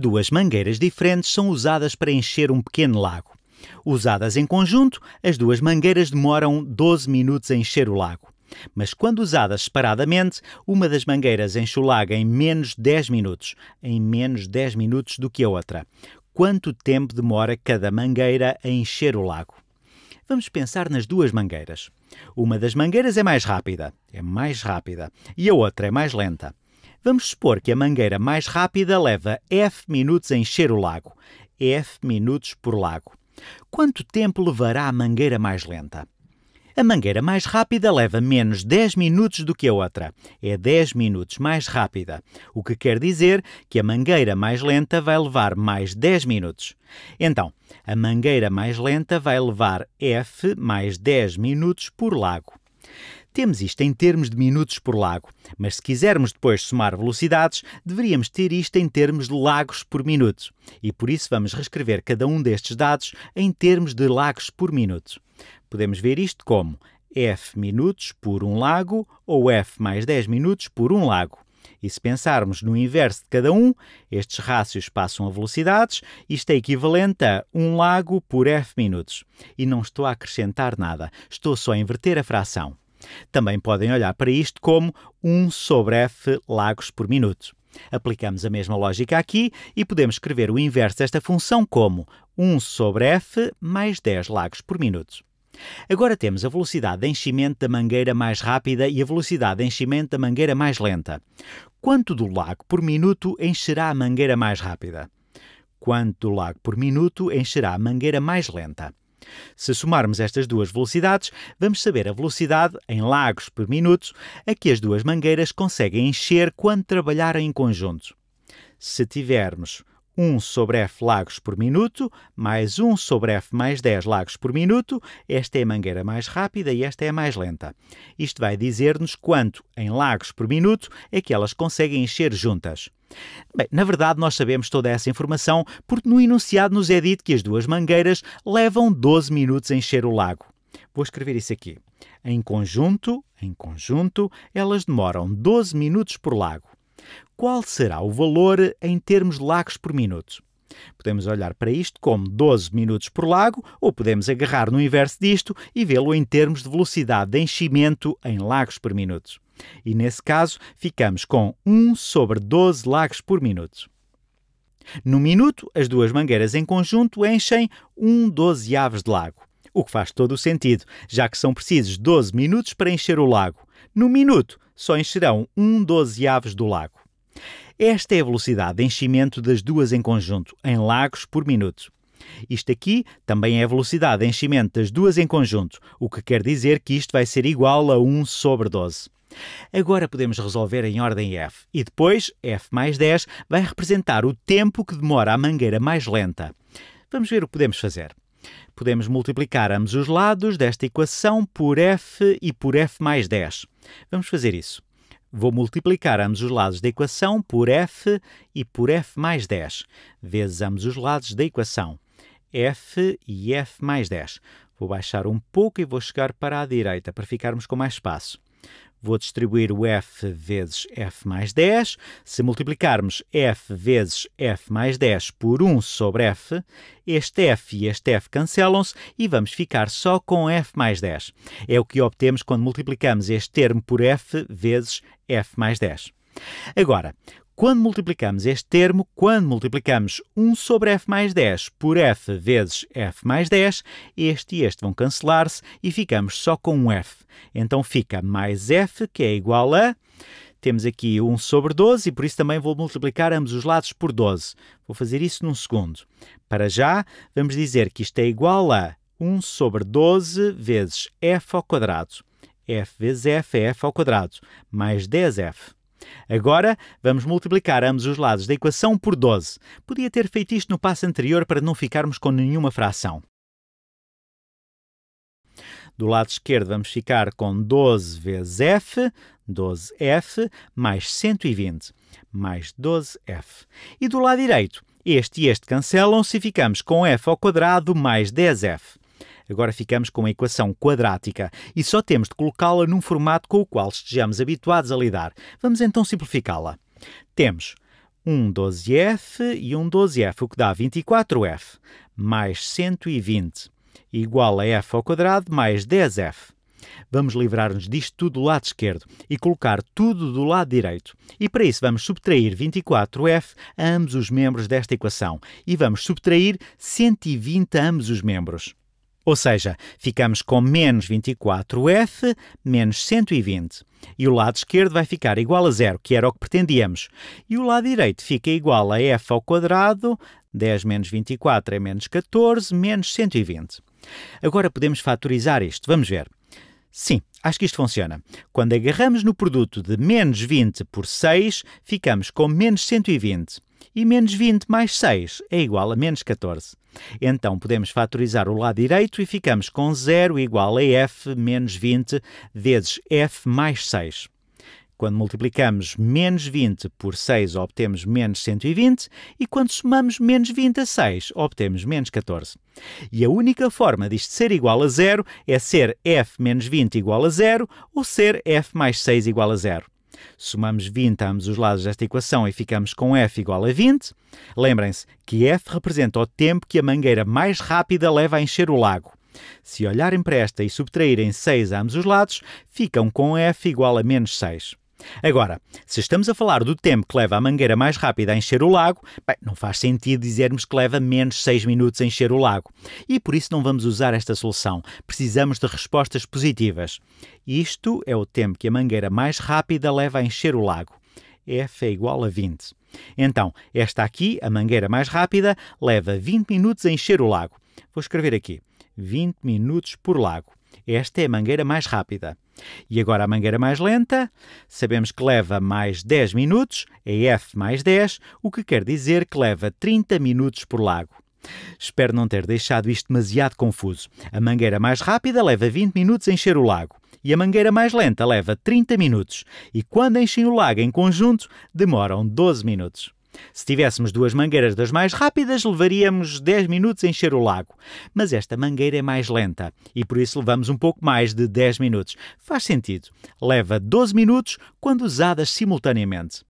Duas mangueiras diferentes são usadas para encher um pequeno lago. Usadas em conjunto, as duas mangueiras demoram 12 minutos a encher o lago. Mas quando usadas separadamente, uma das mangueiras enche o lago em menos 10 minutos, em menos 10 minutos do que a outra. Quanto tempo demora cada mangueira a encher o lago? Vamos pensar nas duas mangueiras. Uma das mangueiras é mais rápida, é mais rápida, e a outra é mais lenta. Vamos supor que a mangueira mais rápida leva F minutos a encher o lago. F minutos por lago. Quanto tempo levará a mangueira mais lenta? A mangueira mais rápida leva menos 10 minutos do que a outra. É 10 minutos mais rápida, o que quer dizer que a mangueira mais lenta vai levar mais 10 minutos. Então, a mangueira mais lenta vai levar F mais 10 minutos por lago. Temos isto em termos de minutos por lago, mas se quisermos depois somar velocidades, deveríamos ter isto em termos de lagos por minuto. E por isso vamos reescrever cada um destes dados em termos de lagos por minuto. Podemos ver isto como f minutos por um lago ou f mais 10 minutos por um lago. E se pensarmos no inverso de cada um, estes rácios passam a velocidades, isto é equivalente a um lago por f minutos. E não estou a acrescentar nada, estou só a inverter a fração. Também podem olhar para isto como 1 sobre f lagos por minuto. Aplicamos a mesma lógica aqui e podemos escrever o inverso desta função como 1 sobre f mais 10 lagos por minuto. Agora temos a velocidade de enchimento da mangueira mais rápida e a velocidade de enchimento da mangueira mais lenta. Quanto do lago por minuto encherá a mangueira mais rápida? Quanto do lago por minuto encherá a mangueira mais lenta? Se somarmos estas duas velocidades, vamos saber a velocidade em lagos por minuto a que as duas mangueiras conseguem encher quando trabalharem em conjunto. Se tivermos 1 sobre F lagos por minuto, mais 1 sobre F mais 10 lagos por minuto. Esta é a mangueira mais rápida e esta é a mais lenta. Isto vai dizer-nos quanto, em lagos por minuto, é que elas conseguem encher juntas. Bem, na verdade, nós sabemos toda essa informação porque no enunciado nos é dito que as duas mangueiras levam 12 minutos a encher o lago. Vou escrever isso aqui. Em conjunto, em conjunto, elas demoram 12 minutos por lago qual será o valor em termos de lagos por minuto? Podemos olhar para isto como 12 minutos por lago, ou podemos agarrar no inverso disto e vê-lo em termos de velocidade de enchimento em lagos por minuto. E nesse caso, ficamos com 1 sobre 12 lagos por minuto. No minuto, as duas mangueiras em conjunto enchem 1 dozeavos de lago, o que faz todo o sentido, já que são precisos 12 minutos para encher o lago. No minuto, só encherão 1 dozeavos do lago. Esta é a velocidade de enchimento das duas em conjunto, em lagos por minuto. Isto aqui também é a velocidade de enchimento das duas em conjunto, o que quer dizer que isto vai ser igual a 1 sobre 12. Agora podemos resolver em ordem F e depois F mais 10 vai representar o tempo que demora a mangueira mais lenta. Vamos ver o que podemos fazer. Podemos multiplicar ambos os lados desta equação por F e por F mais 10. Vamos fazer isso. Vou multiplicar ambos os lados da equação por f e por f mais 10, vezes ambos os lados da equação. f e f mais 10. Vou baixar um pouco e vou chegar para a direita para ficarmos com mais espaço. Vou distribuir o f vezes f mais 10. Se multiplicarmos f vezes f mais 10 por 1 sobre f, este f e este f cancelam-se e vamos ficar só com f mais 10. É o que obtemos quando multiplicamos este termo por f vezes f mais 10. Agora, quando multiplicamos este termo, quando multiplicamos 1 sobre f mais 10 por f vezes f mais 10, este e este vão cancelar-se e ficamos só com um f. Então fica mais f, que é igual a... Temos aqui 1 sobre 12 e por isso também vou multiplicar ambos os lados por 12. Vou fazer isso num segundo. Para já, vamos dizer que isto é igual a 1 sobre 12 vezes f ao quadrado. f vezes f é f ao quadrado, mais 10f. Agora, vamos multiplicar ambos os lados da equação por 12. Podia ter feito isto no passo anterior para não ficarmos com nenhuma fração. Do lado esquerdo vamos ficar com 12 vezes f, 12f, mais 120, mais 12f. E do lado direito, este e este cancelam-se e ficamos com f ao quadrado mais 10f. Agora ficamos com a equação quadrática e só temos de colocá-la num formato com o qual estejamos habituados a lidar. Vamos então simplificá-la. Temos um 12F e um 12F, o que dá 24F, mais 120, igual a F ao quadrado mais 10F. Vamos livrar-nos disto tudo do lado esquerdo e colocar tudo do lado direito. E para isso vamos subtrair 24F a ambos os membros desta equação e vamos subtrair 120 a ambos os membros. Ou seja, ficamos com menos 24F menos 120. E o lado esquerdo vai ficar igual a zero, que era o que pretendíamos. E o lado direito fica igual a f ao quadrado, 10 menos 24 é menos 14, menos 120. Agora podemos fatorizar isto. Vamos ver. Sim, acho que isto funciona. Quando agarramos no produto de menos 20 por 6, ficamos com menos 120 e menos 20 mais 6 é igual a menos 14. Então podemos fatorizar o lado direito e ficamos com 0 igual a f menos 20 vezes f mais 6. Quando multiplicamos menos 20 por 6, obtemos menos 120, e quando somamos menos 20 a 6, obtemos menos 14. E a única forma disto ser igual a zero é ser f menos 20 igual a zero ou ser f mais 6 igual a zero. Somamos 20 a ambos os lados desta equação e ficamos com f igual a 20. Lembrem-se que f representa o tempo que a mangueira mais rápida leva a encher o lago. Se olharem para esta e subtraírem 6 a ambos os lados, ficam com f igual a menos 6. Agora, se estamos a falar do tempo que leva a mangueira mais rápida a encher o lago, bem, não faz sentido dizermos que leva menos 6 minutos a encher o lago. E por isso não vamos usar esta solução. Precisamos de respostas positivas. Isto é o tempo que a mangueira mais rápida leva a encher o lago. F é igual a 20. Então, esta aqui, a mangueira mais rápida, leva 20 minutos a encher o lago. Vou escrever aqui: 20 minutos por lago. Esta é a mangueira mais rápida. E agora a mangueira mais lenta, sabemos que leva mais 10 minutos, é F mais 10, o que quer dizer que leva 30 minutos por lago. Espero não ter deixado isto demasiado confuso. A mangueira mais rápida leva 20 minutos a encher o lago e a mangueira mais lenta leva 30 minutos. E quando enchem o lago em conjunto, demoram 12 minutos. Se tivéssemos duas mangueiras das mais rápidas, levaríamos 10 minutos a encher o lago. Mas esta mangueira é mais lenta e por isso levamos um pouco mais de 10 minutos. Faz sentido. Leva 12 minutos quando usadas simultaneamente.